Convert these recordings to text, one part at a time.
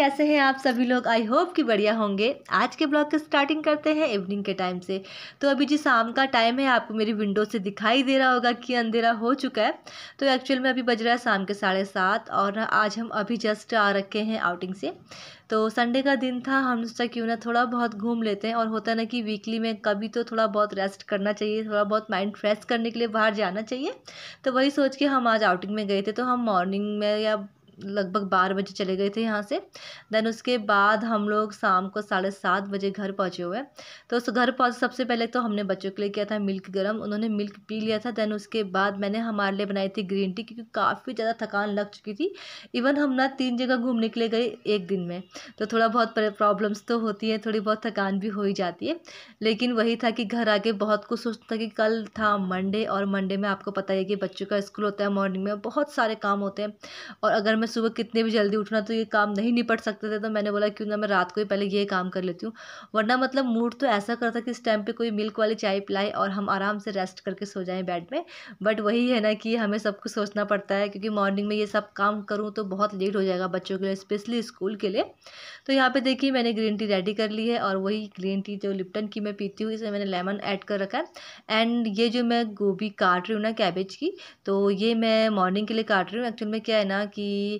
कैसे हैं आप सभी लोग? आई होप कि बढ़िया होंगे। आज के ब्लॉग की स्टार्टिंग करते हैं इवनिंग के टाइम से। तो अभी जी शाम का टाइम है, आपको मेरी विंडो से दिखाई दे रहा होगा कि अंधेरा हो चुका है। तो एक्चुअल में अभी बज रहा है शाम के साढ़े सात और आज हम अभी जस्ट आ रखे हैं आउटिंग से। तो संडे का दिन था, हम सोचा क्यों ना थोड़ा बहुत घूम लेते हैं। और होता ना कि वीकली में कभी तो थोड़ा बहुत रेस्ट करना चाहिए, थोड़ा बहुत माइंड फ्रेश करने के लिए बाहर जाना चाहिए। तो वही सोच के हम आज आउटिंग में गए थे। तो हम मॉर्निंग में या लगभग बारह बजे चले गए थे यहाँ से। देन उसके बाद हम लोग शाम को साढ़े सात बजे घर पहुँचे हुए। तो उस घर पहुँच, सबसे पहले तो हमने बच्चों के लिए किया था मिल्क गर्म। उन्होंने मिल्क पी लिया था। देन उसके बाद मैंने हमारे लिए बनाई थी ग्रीन टी क्योंकि काफ़ी ज़्यादा थकान लग चुकी थी। इवन हम ना तीन जगह घूमने के लिए गए एक दिन में। तो थोड़ा बहुत प्रॉब्लम्स तो होती है, थोड़ी बहुत थकान भी हो ही जाती है। लेकिन वही था कि घर आके बहुत कुछ सोचता था कि कल था मंडे और मंडे में आपको पता है कि बच्चों का स्कूल होता है मॉर्निंग में बहुत सारे काम होते हैं। और अगर मैं सुबह कितने भी जल्दी उठना तो ये काम नहीं निपट सकते थे तो मैंने बोला, क्यों ना मैं रात को ही पहले ये काम कर लेती हूँ। वरना मतलब मूड तो ऐसा करता कि इस टाइम पर कोई मिल्क वाली चाय पिलाए और हम आराम से रेस्ट करके सो जाएँ बेड में। बट वही है ना कि हमें सब कुछ सोचना पड़ता है, क्योंकि मॉर्निंग में ये सब काम करूँ तो बहुत लेट हो जाएगा बच्चों के लिए स्पेशली स्कूल के लिए। तो यहाँ पर देखिए, मैंने ग्रीन टी रेडी कर ली है और वही ग्रीन टी जो लिप्टन की मैं पीती हूँ, इसमें मैंने लेमन ऐड कर रखा है। एंड ये जो मैं गोभी काट रही हूँ ना कैबेज की तो ये मैं मॉर्निंग के लिए काट रही हूँ। एक्चुअल में क्या है ना कि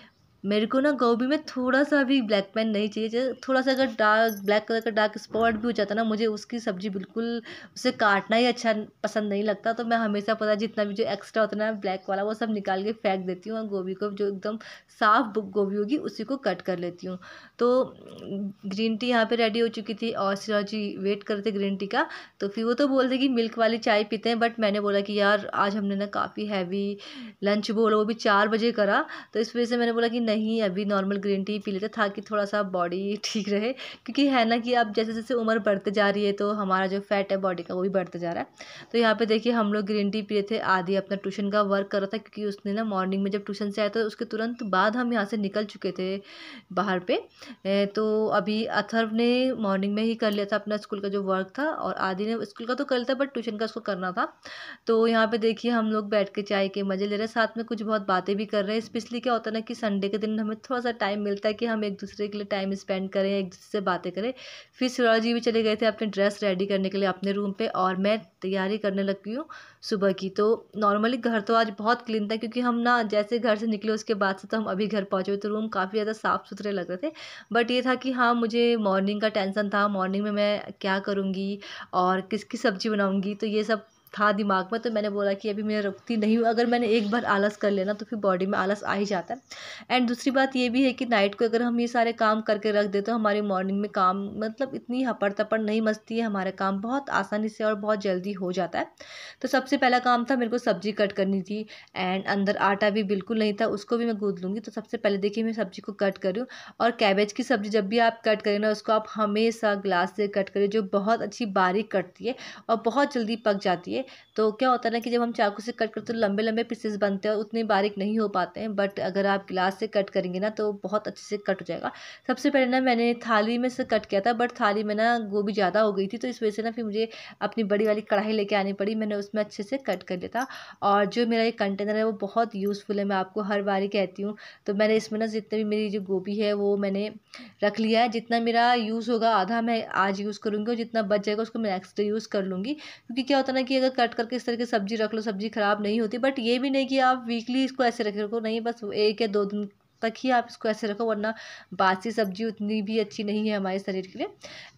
मेरे को ना गोभी में थोड़ा सा भी ब्लैक पेन नहीं चाहिए। थोड़ा सा अगर डार्क ब्लैक कलर का डार्क स्पॉट भी हो जाता ना, मुझे उसकी सब्ज़ी बिल्कुल उसे काटना ही अच्छा पसंद नहीं लगता। तो मैं हमेशा पता जितना भी जो एक्स्ट्रा होता है ब्लैक वाला, वो सब निकाल के फेंक देती हूँ और गोभी को जो एकदम साफ़ गोभी होगी, उसी को कट कर लेती हूँ। तो ग्रीन टी यहाँ पर रेडी हो चुकी थी और सिरा जी वेट करते ग्रीन टी का। तो फिर वो तो बोलते कि मिल्क वाली चाय पीते हैं बट मैंने बोला कि यार आज हमने ना काफ़ी हैवी लंच बोलो वो भी चार बजे करा। तो इस वजह से मैंने बोला कि नहीं, अभी नॉर्मल ग्रीन टी पी लेते ताकि थोड़ा सा बॉडी ठीक रहे। क्योंकि है ना कि अब जैसे जैसे उम्र बढ़ते जा रही है तो हमारा जो फैट है बॉडी का, वो भी बढ़ते जा रहा है। तो यहाँ पे देखिए, हम लोग ग्रीन टी पिए थे आदि अपना ट्यूशन का वर्क कर रहा था, क्योंकि उसने ना मॉर्निंग में जब ट्यूशन से आया था उसके तुरंत बाद हम यहाँ से निकल चुके थे बाहर पे। तो अभी अथर्व ने मॉर्निंग में ही कर लिया था अपना स्कूल का जो वर्क था, और आदि ने स्कूल का तो कर लिया था बट ट्यूशन का उसको करना था। तो यहाँ पे देखिए, हम लोग बैठ के चाय के मज़े ले रहे साथ में कुछ बहुत बातें भी कर रहे हैं। स्पेशली क्या होता है ना कि संडे के दिन हमें थोड़ा सा टाइम मिलता है कि हम एक दूसरे के लिए टाइम स्पेंड करें, एक दूसरे से बातें करें। फिर शिवराज जी भी चले गए थे अपने ड्रेस रेडी करने के लिए अपने रूम पे और मैं तैयारी करने लगी हूँ सुबह की। तो नॉर्मली घर तो आज बहुत क्लीन था क्योंकि हम ना जैसे घर से निकले उसके बाद से तो हम अभी घर पहुँचे तो रूम काफ़ी ज़्यादा साफ़ सुथरे लग रहे थे। बट ये था कि हाँ मुझे मॉर्निंग का टेंशन था मॉर्निंग में मैं क्या करूँगी और किसकी सब्ज़ी बनाऊँगी तो ये सब था दिमाग में तो मैंने बोला कि अभी मैं रुकती नहीं हूँ। अगर मैंने एक बार आलस कर लेना तो फिर बॉडी में आलस आ ही जाता है। एंड दूसरी बात ये भी है कि नाइट को अगर हम ये सारे काम करके रख दें तो हमारी मॉर्निंग में काम मतलब इतनी हपड़ तपड़ नहीं मचती है हमारा काम। बहुत आसानी से और बहुत जल्दी हो जाता है। तो सबसे पहला काम था मेरे को सब्ज़ी कट करनी थी। एंड अंदर आटा भी बिल्कुल नहीं था, उसको भी मैं गूद लूँगी। तो सबसे पहले देखिए, मैं सब्ज़ी को कट करूँ। और कैबेज की सब्ज़ी जब भी आप कट करें ना, उसको आप हमेशा ग्लास से कट करें, जो बहुत अच्छी बारीक कटती है और बहुत जल्दी पक जाती है। तो क्या होता है ना कि जब हम चाकू से कट करते तो लंबे लंबे पीसेस बनते हैं और उतने बारीक नहीं हो पाते हैं बट अगर आप गिलास से कट करेंगे ना तो बहुत अच्छे से कट हो जाएगा। सबसे पहले ना मैंने थाली में से कट किया था बट थाली में ना गोभी ज़्यादा हो गई थी तो इस वजह से ना फिर मुझे अपनी बड़ी वाली कढ़ाई लेके आनी पड़ी, मैंने उसमें अच्छे से कट कर लिया था। और जो मेरा ये कंटेनर है वो बहुत यूज़फुल है, मैं आपको हर बार ही कहती हूँ। तो मैंने इसमें ना जितने भी मेरी जो गोभी है वो मैंने रख लिया है। जितना मेरा यूज़ होगा आधा मैं आज यूज़ करूँगी और जितना बच जाएगा उसको मैं नेक्स्ट डे यूज़ कर लूँगी। क्योंकि क्या होता है ना कि अगर कट करके इस तरह की सब्ज़ी रख लो, सब्ज़ी ख़राब नहीं होती बट ये भी नहीं कि आप वीकली इसको ऐसे रखे रखो, नहीं, बस एक या दो दिन तक ही आप इसको ऐसे रखो, वरना बासी सब्ज़ी उतनी भी अच्छी नहीं है हमारे शरीर के लिए।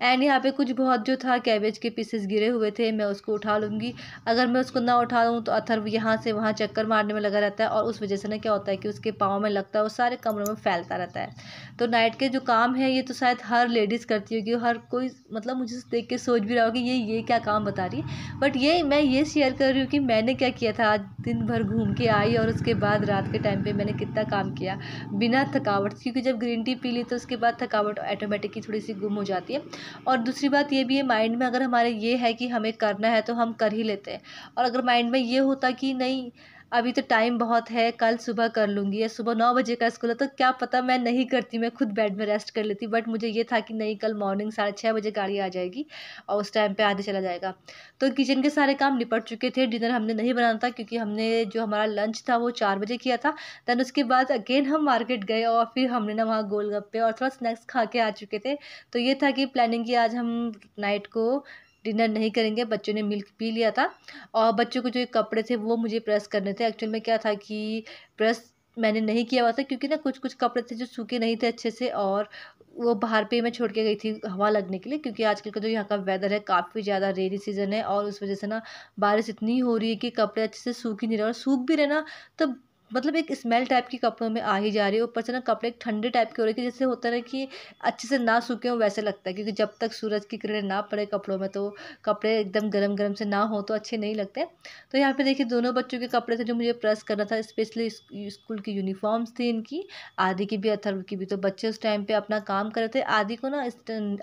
एंड यहाँ पे कुछ बहुत जो था कैबेज के पीसेस गिरे हुए थे, मैं उसको उठा लूँगी। अगर मैं उसको ना उठा लूँ तो अथर्व यहाँ से वहाँ चक्कर मारने में लगा रहता है और उस वजह से ना क्या होता है कि उसके पाँव में लगता है, वो सारे कमरों में फैलता रहता है। तो नाइट के जो काम है, ये तो शायद हर लेडीज़ करती होगी, हर कोई मतलब मुझे देख के सोच भी रहा होगी ये ये क्या काम बता रही है। बट ये, मैं ये शेयर कर रही हूँ कि मैंने क्या किया था, आज दिन भर घूम के आई और उसके बाद रात के टाइम पर मैंने कितना काम किया। बिना थकावट, क्योंकि जब ग्रीन टी पी ली तो उसके बाद थकावट ऑटोमेटिकली थोड़ी सी गुम हो जाती है। और दूसरी बात ये भी है माइंड में अगर हमारे ये है कि हमें करना है तो हम कर ही लेते हैं। और अगर माइंड में ये होता कि नहीं अभी तो टाइम बहुत है, कल सुबह कर लूँगी या सुबह नौ बजे का स्कूल है तो क्या पता मैं नहीं करती, मैं खुद बेड में रेस्ट कर लेती बट मुझे ये था कि नहीं, कल मॉर्निंग साढ़े छः बजे गाड़ी आ जाएगी और उस टाइम पर आधे चला जाएगा। तो किचन के सारे काम निपट चुके थे डिनर हमने नहीं बनाना था क्योंकि हमने जो हमारा लंच था वो चार बजे किया था। दैन उसके बाद अगेन हम मार्केट गए और फिर हमने ना वहाँ गोलगप्पे और थोड़ा स्नैक्स खा के आ चुके थे। तो ये था कि प्लानिंग की आज हम नाइट को डिनर नहीं करेंगे, बच्चों ने मिल्क पी लिया था और बच्चों को जो कपड़े थे वो मुझे प्रेस करने थे। एक्चुअल में क्या था कि प्रेस मैंने नहीं किया हुआ था क्योंकि ना कुछ कुछ कपड़े थे जो सूखे नहीं थे अच्छे से और वो बाहर पे मैं छोड़ के गई थी हवा लगने के लिए क्योंकि आजकल का जो यहाँ का वेदर है काफ़ी ज़्यादा रेनी सीज़न है और उस वजह से ना बारिश इतनी हो रही है कि कपड़े अच्छे से सूख ही नहीं रहे और सूख भी रहे ना तो मतलब एक स्मेल टाइप की कपड़ों में आ ही जा रही है। ऊपर से ना कपड़े ठंडे टाइप के हो रहे हैं जैसे होता है कि अच्छे से ना सूखे हो, वैसे लगता है। क्योंकि जब तक सूरज की किरणें ना पड़े कपड़ों में तो कपड़े एकदम गर्म गर्म से ना हो तो अच्छे नहीं लगते तो यहाँ पे देखिए, दोनों बच्चों के कपड़े थे जो मुझे प्रेस करना था स्पेशली स्कूल की यूनिफॉर्म्स थी इनकी। आदि की भी, अथर्व की भी। तो बच्चे उस टाइम पर अपना काम कर रहे थे। आदि को ना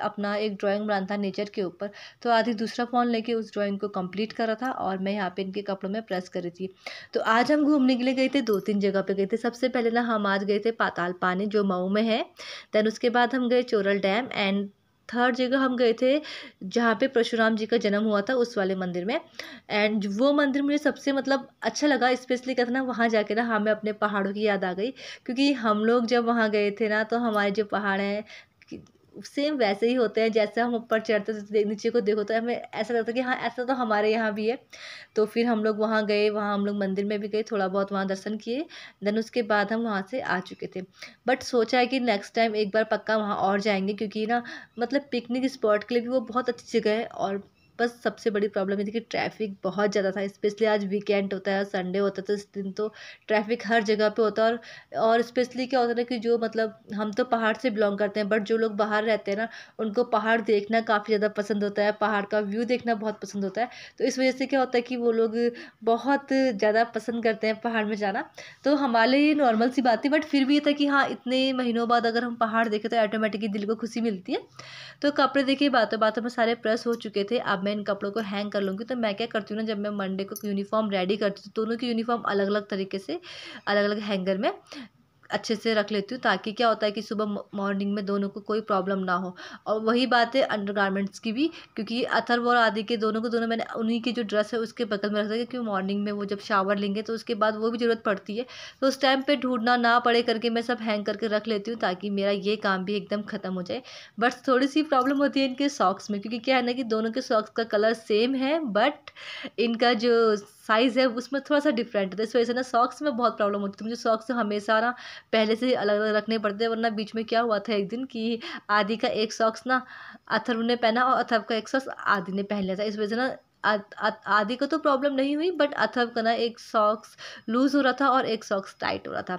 अपना एक ड्राॅइंग बनाना था नेचर के ऊपर। तो आदि दूसरा फ़ोन लेके उस ड्राॅइंग को कंप्लीट कर रहा था और मैं यहाँ पर इनके कपड़ों में प्रेस कर रही थी। तो आज हम घूमने के लिए गए थे दो तीन जगह पे गए थे। सबसे पहले ना हम आज गए थे पाताल पानी, जो मऊ में है। देन उसके बाद हम गए चोरल डैम एंड थर्ड जगह हम गए थे, जहाँ पे परशुराम जी का जन्म हुआ था उस वाले मंदिर में। एंड वो मंदिर मुझे सबसे मतलब अच्छा लगा स्पेशली कहते ना, वहाँ जाके ना हमें अपने पहाड़ों की याद आ गई। क्योंकि हम लोग जब वहाँ गए थे ना तो हमारे जो पहाड़ हैं सेम वैसे ही होते हैं, जैसे हम ऊपर चढ़ते तो नीचे को देखो तो हमें ऐसा लगता है कि हाँ ऐसा तो हमारे यहाँ भी है। तो फिर हम लोग वहाँ गए, वहाँ हम लोग मंदिर में भी गए, थोड़ा बहुत वहाँ दर्शन किए। देन उसके बाद हम वहाँ से आ चुके थे। बट सोचा है कि नेक्स्ट टाइम एक बार पक्का वहाँ और जाएँगे, क्योंकि ना मतलब पिकनिक स्पॉट के लिए भी वो बहुत अच्छी जगह है और बस सबसे बड़ी प्रॉब्लम ये थी कि ट्रैफ़िक बहुत ज़्यादा था, स्पेशली आज वीकेंड होता है, संडे होता है तो इस दिन तो ट्रैफ़िक हर जगह पे होता है और और स्पेशली क्या होता है कि जो मतलब हम तो पहाड़ से बिलोंग करते हैं, बट जो लोग बाहर रहते हैं ना, उनको पहाड़ देखना काफ़ी ज़्यादा पसंद होता है, पहाड़ का व्यू देखना बहुत पसंद होता है तो इस वजह से क्या होता है कि वो लोग बहुत ज़्यादा पसंद करते हैं पहाड़ में जाना तो हमारे लिए नॉर्मल सी बात थी, बट फिर भी ये था कि हाँ इतने महीनों बाद अगर हम पहाड़ देखें तो ऑटोमेटिकली दिल को खुशी मिलती है तो कपड़े देखिए बातों बातों में सारे प्रेस हो चुके थे, अब मैं इन कपड़ों को हैंग कर लूँगी तो मैं क्या करती हूँ ना, जब मैं मंडे को यूनिफॉर्म रेडी करती हूँ तो दोनों की यूनिफॉर्म अलग अलग तरीके से अलग अलग हैंगर में अच्छे से रख लेती हूँ ताकि क्या होता है कि सुबह मॉर्निंग में दोनों को कोई प्रॉब्लम ना हो। और वही बात है अंडर गारमेंट्स की भी, क्योंकि अथर्व और आदि के दोनों को दोनों मैंने, उन्हीं की जो ड्रेस है उसके बगल में रख दिया, क्योंकि मॉर्निंग में वो जब शावर लेंगे तो उसके बाद वो भी ज़रूरत पड़ती है। तो उस टाइम पर ढूंढना ना पड़े करके मैं सब हैंग करके रख लेती हूँ ताकि मेरा ये काम भी एकदम ख़त्म हो जाए। बट थोड़ी सी प्रॉब्लम होती है इनके सॉक्स में, क्योंकि क्या है ना कि दोनों के सॉक्स का कलर सेम है बट इनका जो साइज़ है उसमें थोड़ा सा डिफरेंट है इस वजह से ना सॉक्स में बहुत प्रॉब्लम होती है। मुझे सॉक्स हमेशा ना पहले से अलग अलग रखने पड़ते हैं, वरना बीच में क्या हुआ था एक दिन कि आदि का एक सॉक्स ना, अथर्व ने पहना और अथर्व का एक सॉक्स आदि ने पहन लिया था। इस वजह से ना आदि को तो प्रॉब्लम नहीं हुई बट अथर्व का ना एक सॉक्स लूज़ हो रहा था और एक सॉक्स टाइट हो रहा था।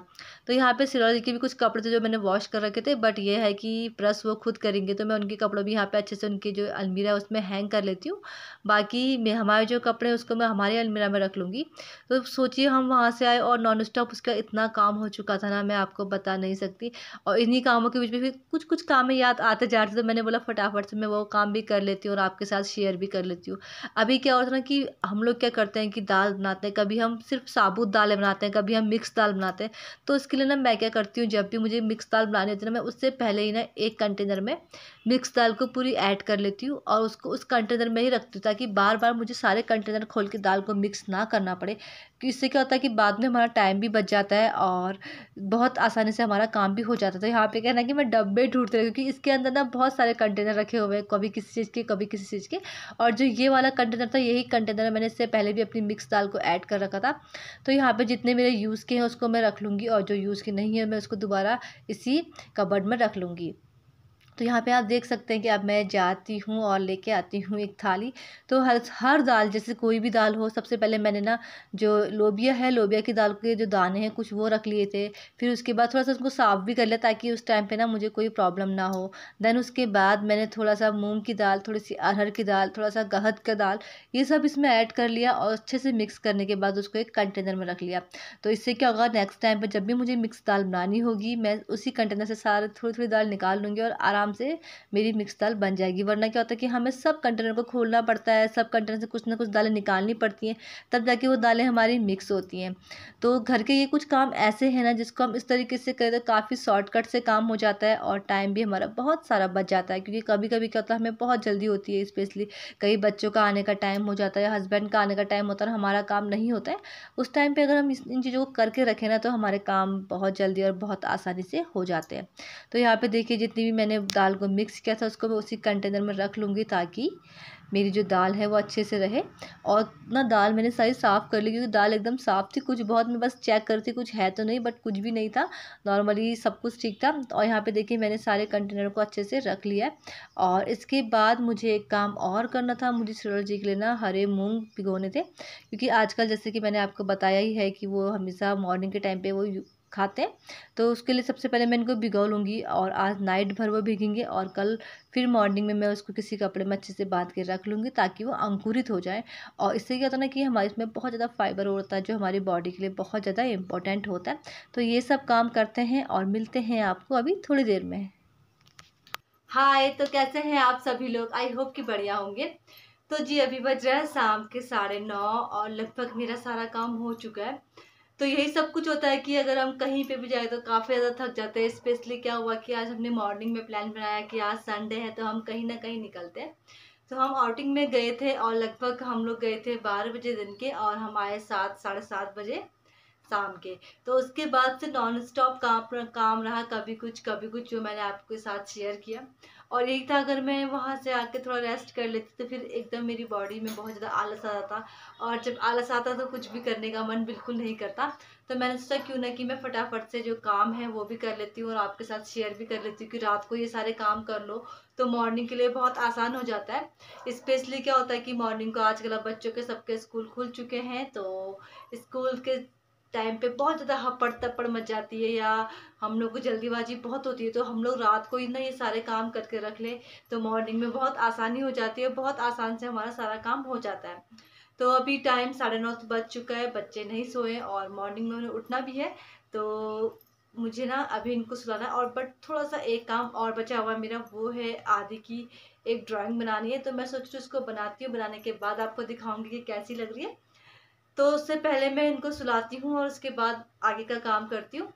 तो यहाँ पे सिरोजी के भी कुछ कपड़े थे जो मैंने वॉश कर रखे थे बट ये है कि प्रेस वो खुद करेंगे तो मैं उनके कपड़ों भी यहाँ पे अच्छे से उनकी जो अलमीरा है उसमें हैंग कर लेती हूँ। बाकी मैं, हमारे जो कपड़े हैं उसको मैं हमारी अलमीरा में रख लूँगी। तो सोचिए हम वहाँ से आए और नॉन स्टॉप उसका इतना काम हो चुका था ना, मैं आपको बता नहीं सकती। और इन्हीं कामों के बीच में फिर कुछ कुछ काम याद आते जाते तो मैंने बोला फटाफट से मैं वो काम भी कर लेती हूँ और आपके साथ शेयर भी कर लेती हूँ। अभी क्या होता है ना कि हम लोग क्या करते हैं कि दाल बनाते हैं, कभी हम सिर्फ़ साबुत दालें बनाते हैं, कभी हम मिक्स दाल बनाते हैं। तो इसके लिए ना मैं क्या करती हूँ, जब भी मुझे मिक्स दाल बनानी होती है ना, मैं उससे पहले ही ना एक कंटेनर में मिक्स दाल को पूरी ऐड कर लेती हूँ और उसको उस कंटेनर में ही रखती हूँ, ताकि बार बार मुझे सारे कंटेनर खोल के दाल को मिक्स ना करना पड़े। कि इससे क्या होता है कि बाद में हमारा टाइम भी बच जाता है और बहुत आसानी से हमारा काम भी हो जाता है। तो यहाँ पे कहना कि मैं डब्बे ढूंढते रही क्योंकि इसके अंदर ना बहुत सारे कंटेनर रखे हुए हैं, कभी किसी चीज़ के, कभी किसी चीज़ के। और जो ये वाला कंटेनर था, यही कंटेनर मैंने इससे पहले भी अपनी मिक्स दाल को ऐड कर रखा था। तो यहाँ पर जितने मेरे यूज़ के हैं, उसको मैं रख लूँगी और जो यूज़ के नहीं है, मैं उसको दोबारा इसी कबर्ड में रख लूँगी। तो यहाँ पे आप देख सकते हैं कि अब मैं जाती हूँ और लेके आती हूँ एक थाली। तो हर हर दाल, जैसे कोई भी दाल हो, सबसे पहले मैंने ना जो लोबिया है, लोबिया की दाल के जो दाने हैं, कुछ वो रख लिए थे। फिर उसके बाद थोड़ा सा उसको साफ़ भी कर लिया ताकि उस टाइम पे ना मुझे कोई प्रॉब्लम ना हो। देन उसके बाद मैंने थोड़ा सा मूँग की दाल, थोड़ी सी अरहर की दाल, थोड़ा सा गहत का दाल, ये सब इसमें ऐड कर लिया और अच्छे से मिक्स करने के बाद उसको एक कंटेनर में रख लिया। तो इससे क्या होगा, नेक्स्ट टाइम पर जब भी मुझे मिक्स दाल बनानी होगी, मैं उसी कंटेनर से सारे थोड़ी थोड़ी दाल निकाल लूँगी और आराम आराम से मेरी मिक्स दाल बन जाएगी। वरना क्या होता है कि हमें सब कंटेनर को खोलना पड़ता है, सब कंटेनर से कुछ ना कुछ दालें निकालनी पड़ती हैं, तब जाके वो दालें हमारी मिक्स होती हैं। तो घर के ये कुछ काम ऐसे हैं ना, जिसको हम इस तरीके से करें तो काफ़ी शॉर्टकट से काम हो जाता है और टाइम भी हमारा बहुत सारा बच जाता है। क्योंकि कभी कभी क्या होता है, हमें बहुत जल्दी होती है स्पेशली कई बच्चों का आने का टाइम हो जाता है या हस्बैंड का आने का टाइम होता है हमारा काम नहीं होता है, उस टाइम पर अगर हम इन चीज़ों को करके रखें ना तो हमारे काम बहुत जल्दी और बहुत आसानी से हो जाते हैं। तो यहाँ पे देखिए, जितनी भी मैंने दाल को मिक्स किया था, उसको मैं उसी कंटेनर में रख लूँगी ताकि मेरी जो दाल है वो अच्छे से रहे। और ना दाल मैंने सारी साफ़ कर ली क्योंकि दाल एकदम साफ़ थी, कुछ बहुत मैं बस चेक करती कुछ है तो नहीं, बट कुछ भी नहीं था। नॉर्मली सब कुछ ठीक था। और यहाँ पे देखिए मैंने सारे कंटेनर को अच्छे से रख लिया है। और इसके बाद मुझे एक काम और करना था, मुझे सरल जी के लिए ना हरे मूँग भिगोने थे। क्योंकि आजकल जैसे कि मैंने आपको बताया ही है कि वो हमेशा मॉर्निंग के टाइम पर वो खाते हैं। तो उसके लिए सबसे पहले मैं इनको भिगो लूँगी और आज नाइट भर वो भीगेंगे और कल फिर मॉर्निंग में मैं उसको किसी कपड़े में अच्छे से बाँध के रख लूँगी ताकि वो अंकुरित हो जाए। और इससे क्या होता है ना कि हमारे इसमें बहुत ज़्यादा फाइबर होता है जो हमारी बॉडी के लिए बहुत ज़्यादा इंपॉर्टेंट होता है। तो ये सब काम करते हैं और मिलते हैं आपको अभी थोड़ी देर में। हाय तो कैसे हैं आप सभी लोग? आई होप कि बढ़िया होंगे। तो जी, अभी बज रहा है शाम के साढ़े नौ और लगभग मेरा सारा काम हो चुका है। तो यही सब कुछ होता है कि अगर हम कहीं पे भी जाए तो काफ़ी ज़्यादा थक जाते हैं। स्पेशली क्या हुआ कि आज हमने मॉर्निंग में प्लान बनाया कि आज संडे है तो हम कहीं ना कहीं निकलते हैं। तो हम आउटिंग में गए थे और लगभग हम लोग गए थे बारह बजे दिन के और हम आए सात, साढ़े सात बजे। शाम के। तो उसके बाद से नॉन स्टॉप काम काम रहा, कभी कुछ कभी कुछ जो मैंने आपके साथ शेयर किया। और यही था, अगर मैं वहाँ से आके थोड़ा रेस्ट कर लेती तो फिर एकदम मेरी बॉडी में बहुत ज़्यादा आलस आ जाता। और जब आलस आता तो कुछ भी करने का मन बिल्कुल नहीं करता। तो मैंने सोचा क्यों ना कि मैं फटाफट से जो काम है वो भी कर लेती हूँ और आपके साथ शेयर भी कर लेती हूँ कि रात को ये सारे काम कर लो तो मॉर्निंग के लिए बहुत आसान हो जाता है। स्पेशली क्या होता है कि मॉर्निंग को आजकल बच्चों के सबके स्कूल खुल चुके हैं तो स्कूल के टाइम पे बहुत ज़्यादा हपड़ तपड़ मच जाती है या हम लोग को जल्दीबाजी बहुत होती है तो हम लोग रात को ही ना ये सारे काम करके रख लें तो मॉर्निंग में बहुत आसानी हो जाती है बहुत आसान से हमारा सारा काम हो जाता है। तो अभी टाइम साढ़े नौ बज चुका है, बच्चे नहीं सोए और मॉर्निंग में उन्हें उठना भी है तो मुझे ना अभी इनको सुलाना और बट थोड़ा सा एक काम और बचा हुआ मेरा वो है आदि की एक ड्राइंग बनानी है तो मैं सोच रही हूँ उसको बनाती हूँ, बनाने के बाद आपको दिखाऊँगी कि कैसी लग रही है। तो उससे पहले मैं इनको सुलाती हूँ और उसके बाद आगे का काम करती हूँ।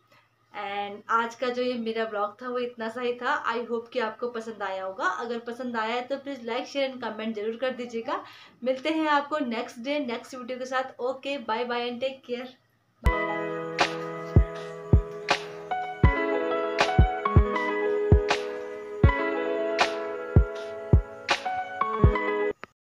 एंड आज का जो ये मेरा ब्लॉग था, वो इतना सा ही था। आई होप कि आपको पसंद आया होगा। अगर पसंद आया है तो please like share and comment ज़रूर कर दीजिएगा। मिलते हैं आपको नेक्स्ट डे नेक्स्ट वीडियो के साथ। Okay bye bye and take care